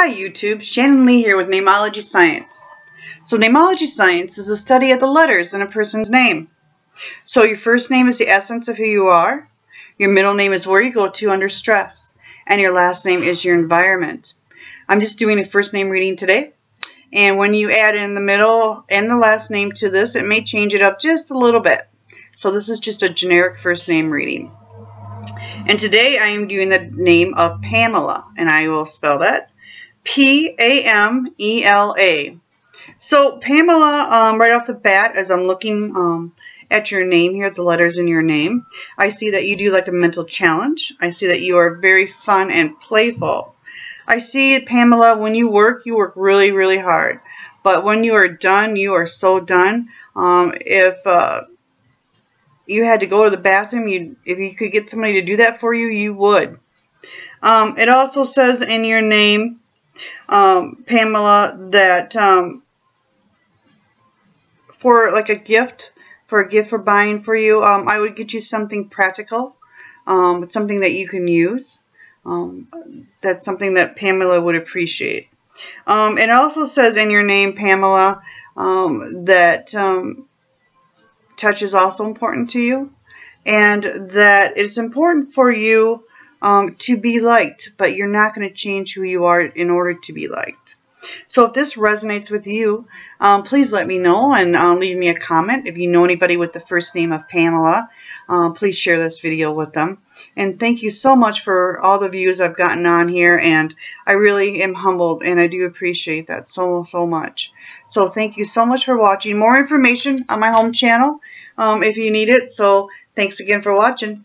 Hi YouTube, Shannon Lee here with Neimology Science. So Neimology Science is a study of the letters in a person's name. So your first name is the essence of who you are, your middle name is where you go to under stress, and your last name is your environment. I'm just doing a first name reading today, and when you add in the middle and the last name to this, it may change it up just a little bit. So this is just a generic first name reading. And today I am doing the name of Pamela, and I will spell that P-A-M-E-L-A. So Pamela, um, right off the bat, as I'm looking um, at your name here, the letters in your name, I see that you do like a mental challenge. I see that you are very fun and playful. I see, Pamela, when you work, you work really, really hard. But when you are done, you are so done. Um, if uh, you had to go to the bathroom, you if you could get somebody to do that for you, you would. Um, it also says in your name um, Pamela, that um, for like a gift, for a gift for buying for you, um, I would get you something practical, um, something that you can use. Um, that's something that Pamela would appreciate. Um, it also says in your name, Pamela, um, that um, touch is also important to you and that it's important for you um, to be liked, but you're not going to change who you are in order to be liked. So if this resonates with you, um, please let me know and uh, leave me a comment. If you know anybody with the first name of Pamela, uh, please share this video with them. And thank you so much for all the views I've gotten on here. And I really am humbled and I do appreciate that so, so much. So thank you so much for watching. More information on my home channel um, if you need it. So thanks again for watching.